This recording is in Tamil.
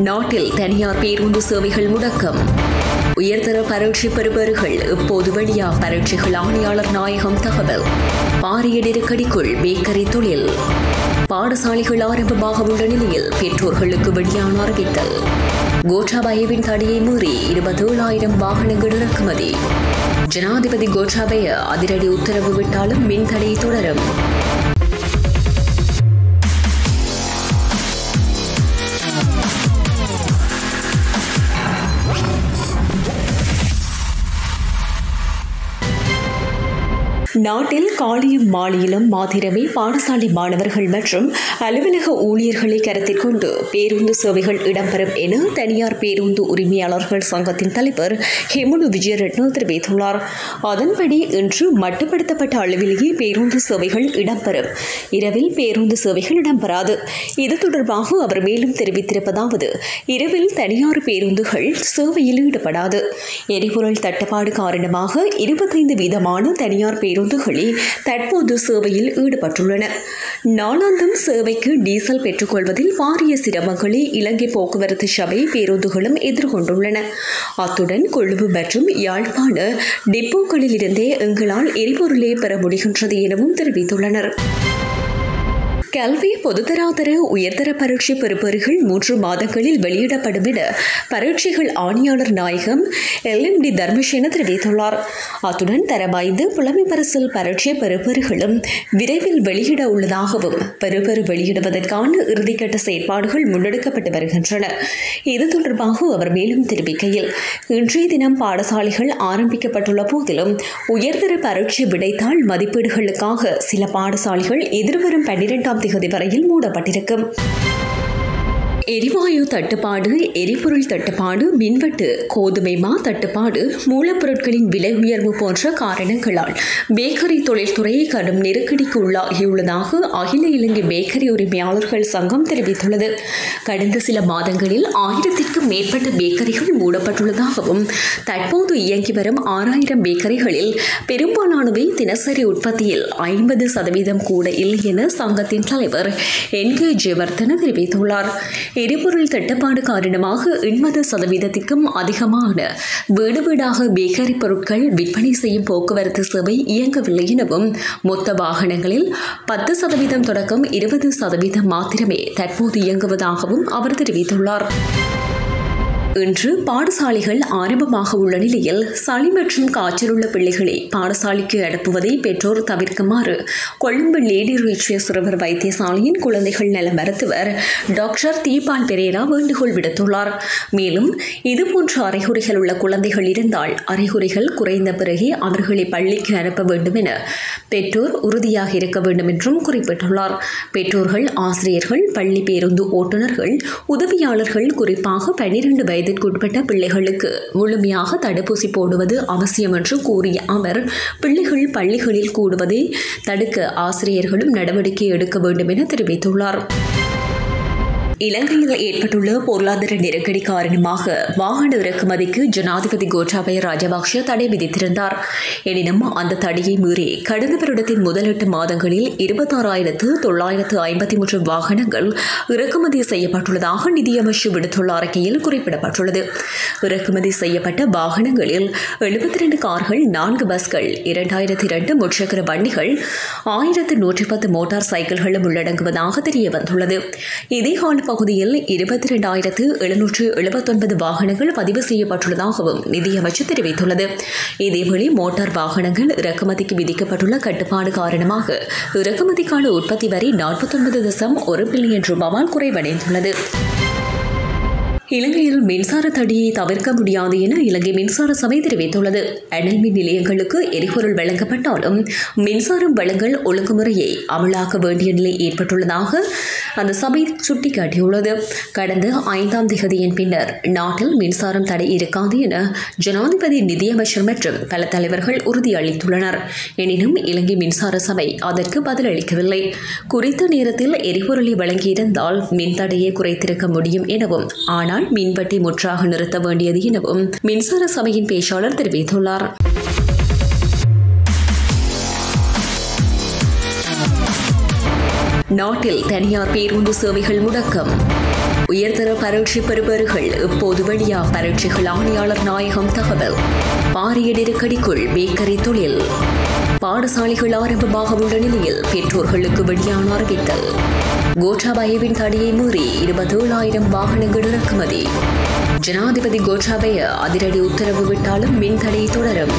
நாட்டில் தனியார் பேருந்து சேவைகள் முடக்கம். உயர்தர பரீட்சை பெறுபவர்கள் இப்போது வெளியா பரீட்சைகள் ஆணையாளர் நாயகம் தகவல். பாரிய நெருக்கடிக்குள் பேக்கரி தொழில். பாடசாலைகள் ஆரம்பமாக உள்ள நிலையில் பெற்றோர்களுக்கு வெளியான அறிவித்தல். கோட்டாபயவின் தடையை மீறி இருபத்தேழாயிரம் வாகனங்கள் இறக்குமதி. ஜனாதிபதி கோட்டாபய அதிரடி உத்தரவு விட்டாலும் மின்தடை தொடரும். நாட்டில் காலியும் மாலியிலும் மாத்திரமே பாடசாலை மாணவர்கள் மற்றும் அலுவலக ஊழியர்களை கருத்தில் கொண்டு பேருந்து சேவைகள் இடம்பெறும் என தனியார் பேருந்து உரிமையாளர்கள் சங்கத்தின் தலைவர் ஹெமுலு விஜயரட்ன தெரிவித்துள்ளார். அதன்படி இன்று மட்டுப்படுத்தப்பட்ட அளவிலேயே பேருந்து சேவைகள் இடம்பெறும். இரவில் பேருந்து சேவைகள் இடம்பெறாது. இது தொடர்பாக அவர் மேலும் தெரிவித்திருப்பதாவது இரவில் தனியார் பேருந்துகள் சேவையில் ஈடுபடாது. எரிபொருள் தட்டுப்பாடு காரணமாக இருபத்தைந்து வீதமான தனியார் பேருந்துகளில் பேருந்துகளே தற்போது சேவையில் ஈடுபட்டுள்ளன. நாளாந்தம் சேவைக்கு டீசல் பெற்றுக்கொள்வதில் பாரிய சிரமங்களை இலங்கை போக்குவரத்து சபை பேருந்துகளும் எதிர்கொண்டுள்ளன. அத்துடன் கொழும்பு மற்றும் யாழ்ப்பாண டிப்போக்களிலிருந்தே எங்களால் எரிபொருளை பெற முடிகின்றது எனவும் தெரிவித்துள்ளனர். கல்வி பொதுத்தராதர உயர்தர பரீட்சை பெறுபவர்கள் மூன்று மாதங்களில் வெளியிடப்படும் என பரீட்சைகள் ஆணையாளர் நாயகம் எல். எம். டி. தர்மசேன தெரிவித்துள்ளார். அத்துடன் தரம் ஐந்து புலமை பரிசில் பரீட்சை பெறுபவர்களும் விரைவில் வெளியிட உள்ளதாகவும் பெறுபெறு வெளியிடுவதற்கான இறுதிக்கட்ட செயற்பாடுகள் முன்னெடுக்கப்பட்டு வருகின்றன. இது தொடர்பாக அவர் மேலும் தெரிவிக்கையில் இன்றைய தினம் பாடசாலைகள் ஆரம்பிக்கப்பட்டுள்ள போதிலும் உயர்தர பரீட்சை விடைத்தாள் மதிப்பீடுகளுக்காக சில பாடசாலைகள் எதிர்வரும் பன்னிரெண்டாம் திகதி வரையில் மூடப்பட்டிருக்கும். எரிவாயு தட்டுப்பாடு எரிபொருள் தட்டுப்பாடு மின்வெட்டு கோதுமை மா தட்டுப்பாடு மூலப்பொருட்களின் விலை உயர்வு போன்ற காரணங்களால் பேக்கரி தொழில்துறை கடும் நெருக்கடிக்கு உள்ளாகியுள்ளதாக அகில இலங்கை பேக்கரி உரிமையாளர்கள் சங்கம் தெரிவித்துள்ளது. கடந்த சில மாதங்களில் ஆயிரத்திற்கும் மேற்பட்ட பேக்கரிகள் மூடப்பட்டுள்ளதாகவும் தற்போது இயங்கி வரும் ஆறாயிரம் பேக்கரிகளில் பெரும்பாலானவை தினசரி உற்பத்தியில் ஐம்பது சதவீதம் கூட இல்லை என சங்கத்தின் தலைவர் என் கே ஜெயவர்தன தெரிவித்துள்ளார். எரிபொருள் தட்டுப்பாடு காரணமாக எண்பது சதவீதத்திற்கும் அதிகமான வீடு வீடாக பேக்கரி பொருட்கள் விற்பனை செய்யும் போக்குவரத்து சேவை இயங்கவில்லை எனவும் மொத்த வாகனங்களில் பத்து சதவீதம் தொடக்கம் இருபது சதவீதம் மாத்திரமே தற்போது இயங்குவதாகவும் அவர் தெரிவித்துள்ளார். இன்று பாடசாலைகள் ஆரம்பமாக உள்ள நிலையில் சளி மற்றும் காய்ச்சல் உள்ள பிள்ளைகளை பாடசாலைக்கு அனுப்புவதை பெற்றோர் தவிர்க்குமாறு கொழும்பு லேடி ரீச்சிய சிறுவர் வைத்தியசாலையின் குழந்தைகள் நல மருத்துவர் டாக்டர் தீபால் பெரேரா வேண்டுகோள் விடுத்துள்ளார். மேலும் இதுபோன்ற அறிகுறிகள் உள்ள குழந்தைகள் இருந்தால் அறிகுறிகள் குறைந்த பிறகே அவர்களை பள்ளிக்கு அனுப்ப வேண்டும் என பெற்றோர் உறுதியாக இருக்க வேண்டும் என்றும் குறிப்பிட்டுள்ளார். பெற்றோர்கள் ஆசிரியர்கள் பள்ளி பேருந்து ஓட்டுநர்கள் உதவியாளர்கள் குறிப்பாக பன்னிரண்டு வயது வயதிற்குட்பட்ட பிள்ளைகளுக்கு முழுமையாக தடுப்பூசி போடுவது அவசியம் என்று கூறிய அவர் பிள்ளைகள் பள்ளிகளில் கூடுவதை தடுக்க ஆசிரியர்களும் நடவடிக்கை எடுக்க வேண்டும் என தெரிவித்துள்ளார். இலங்கையில் ஏற்பட்டுள்ள பொருளாதார நெருக்கடி காரணமாக வாகன இறக்குமதிக்கு ஜனாதிபதி கோட்டாபய ராஜபக்ஷ தடை விதித்திருந்தார். எனினும் அந்த தடையை மீறி கடந்த வருடத்தின் முதல் எட்டு மாதங்களில் இருபத்தாறாயிரத்து தொள்ளாயிரத்து ஐம்பத்தி மூன்று வாகனங்கள் இறக்குமதி செய்யப்பட்டுள்ளதாக நிதியமைச்சு விடுத்துள்ள அறிக்கையில் குறிப்பிடப்பட்டுள்ளது. இறக்குமதி செய்யப்பட்ட வாகனங்களில் எழுபத்தி ரெண்டு கார்கள் நான்கு பஸ்கள் இரண்டாயிரத்தி இரண்டு முச்சக்கர வண்டிகள் ஆயிரத்து நூற்றி பத்து மோட்டார் சைக்கிள்களும் உள்ளடங்குவதாக தெரிய வந்துள்ளது இதே கால பகுதியில் இருபத்தி இரண்டாயிரத்து எழுநூற்று எழுபத்தொன்பது வாகனங்கள் பதிவு செய்யப்பட்டுள்ளதாகவும் நிதியமைச்சு தெரிவித்துள்ளது. இதேவேளை மோட்டார் வாகனங்கள் இறக்குமதிக்கு விதிக்கப்பட்டுள்ள கட்டுப்பாடு காரணமாக இறக்குமதிக்கான உற்பத்தி வரி நாற்பத்தொன்பது தசம் ஒரு பில்லியன் ரூபாவால் குறைவடைந்துள்ளது. இலங்கையில் மின்சார தடையை தவிர்க்க முடியாது என இலங்கை மின்சார சபை தெரிவித்துள்ளது. அனல் மின் நிலையங்களுக்கு எரிபொருள் வழங்கப்பட்டாலும் மின்சாரம் வழங்கல் ஒழுங்குமுறையை அமலாக்க வேண்டிய நிலை ஏற்பட்டுள்ளதாக அந்த சபை சுட்டிக்காட்டியுள்ளது. கடந்த ஐந்தாம் திகதியின் பின்னர் நாட்டில் மின்சாரம் தடை இருக்காது என ஜனாதிபதி நிதியமைச்சர் மற்றும் பல தலைவர்கள் உறுதியளித்துள்ளனர். எனினும் இலங்கை மின்சார சபை அதற்கு பதிலளிக்கவில்லை. குறித்த நேரத்தில் எரிபொருளை வழங்கியிருந்தால் மின் தடையை குறைத்திருக்க முடியும் எனவும் ஆனால் மின்வெட்டை முற்றாக நிறுத்த வேண்டியது எனவும் மின்சார சபையின் பேச்சாளர் தெரிவித்துள்ளார். நாட்டில் தனியார் பேருந்து சேவைகள் முடக்கம். உயர்தர பரீட்சை பெறுபவர்கள் இப்போது வெளியா பரீட்சைகள் ஆணையாளர் நாயகம் தகவல். பாரிய நெருக்கடிக்குள் பேக்கரி தொழில். பாடசாலைகள் ஆரம்பமாக உள்ள நிலையில் பெற்றோர்களுக்கு வெளியான அறிவித்தல். கோட்டாபயவின் தடையை மீறி இருபத்தேழாயிரம் வாகனங்கள் இறக்குமதி. ஜனாதிபதி கோட்டாபய அதிரடி உத்தரவு விட்டாலும் மின் தடை தொடரும்.